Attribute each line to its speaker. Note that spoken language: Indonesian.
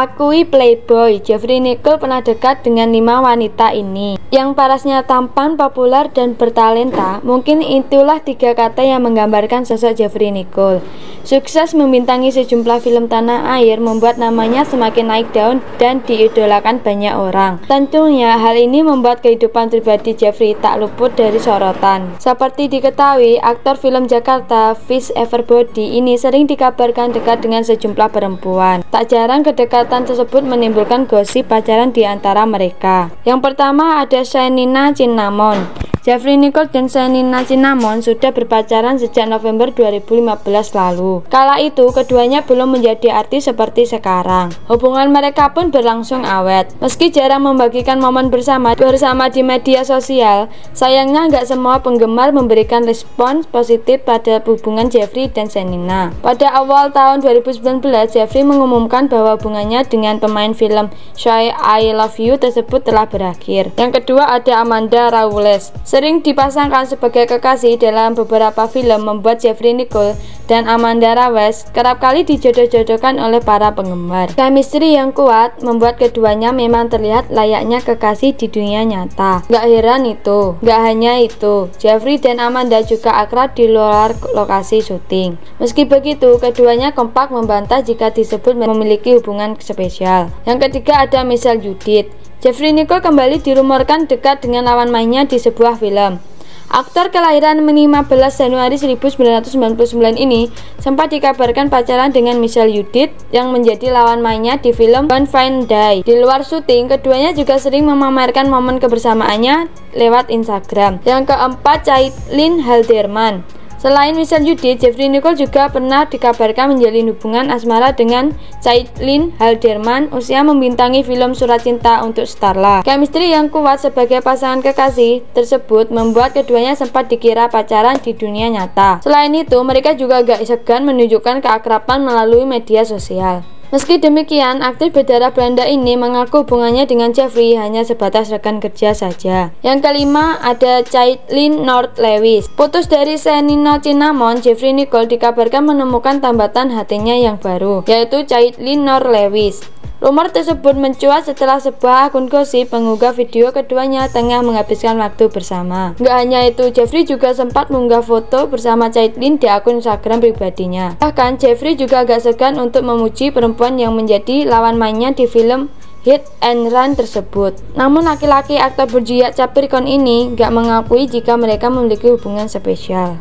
Speaker 1: Akui playboy, Jeffrey Nicole pernah dekat dengan lima wanita ini. Yang parasnya tampan, populer, dan bertalenta, mungkin itulah tiga kata yang menggambarkan sosok Jeffrey Nicole. Sukses membintangi sejumlah film tanah air membuat namanya semakin naik daun dan diidolakan banyak orang. Tentunya hal ini membuat kehidupan pribadi Jeffrey tak luput dari sorotan. Seperti diketahui, aktor film Jakarta, Fish Everbody ini sering dikabarkan dekat dengan sejumlah perempuan. Tak jarang kedekatan kedekatan tersebut menimbulkan gosip pacaran di antara mereka. Yang pertama ada Shenina Cinnamon. Jeffrey Nicole dan Senina Cinnamon sudah berpacaran sejak November 2015 lalu. Kala itu, keduanya belum menjadi artis seperti sekarang. Hubungan mereka pun berlangsung awet. Meski jarang membagikan momen bersama bersama di media sosial, sayangnya nggak semua penggemar memberikan respons positif pada hubungan Jeffrey dan Senina. Pada awal tahun 2019, Jeffrey mengumumkan bahwa hubungannya dengan pemain film Shy I Love You tersebut telah berakhir. Yang kedua ada Amanda Rawles. Sering dipasangkan sebagai kekasih dalam beberapa film membuat Jeffrey Nicole dan Amanda Rawes kerap kali dijodoh-jodohkan oleh para penggemar. Chemistry yang kuat membuat keduanya memang terlihat layaknya kekasih di dunia nyata. Gak heran itu, gak hanya itu, Jeffrey dan Amanda juga akrab di luar lokasi syuting. Meski begitu, keduanya kompak membantah jika disebut memiliki hubungan spesial. Yang ketiga ada Michelle Judith. Jeffrey Nicole kembali dirumorkan dekat dengan lawan mainnya di sebuah film. Aktor kelahiran 15 Januari 1999 ini sempat dikabarkan pacaran dengan Michelle Judith yang menjadi lawan mainnya di film One Fine Day. Di luar syuting, keduanya juga sering memamerkan momen kebersamaannya lewat Instagram. Yang keempat, Caitlin Halderman. Selain Michelle Judith, Jeffrey Nicole juga pernah dikabarkan menjalin hubungan asmara dengan Caitlin Halderman usia membintangi film Surat Cinta untuk Starla. Chemistry yang kuat sebagai pasangan kekasih tersebut membuat keduanya sempat dikira pacaran di dunia nyata. Selain itu, mereka juga gak segan menunjukkan keakraban melalui media sosial. Meski demikian, aktris berdarah Belanda ini mengaku hubungannya dengan Jeffrey hanya sebatas rekan kerja saja. Yang kelima ada Caitlin North Lewis. Putus dari Senino Cinnamon, Jeffrey Nicole dikabarkan menemukan tambatan hatinya yang baru, yaitu Caitlin North Lewis. Rumor tersebut mencuat setelah sebuah akun gosip mengunggah video keduanya tengah menghabiskan waktu bersama. Gak hanya itu, Jeffrey juga sempat mengunggah foto bersama Caitlyn di akun Instagram pribadinya. Bahkan Jeffrey juga agak segan untuk memuji perempuan yang menjadi lawan mainnya di film hit and run tersebut. Namun laki-laki aktor berjiak Capricorn ini gak mengakui jika mereka memiliki hubungan spesial.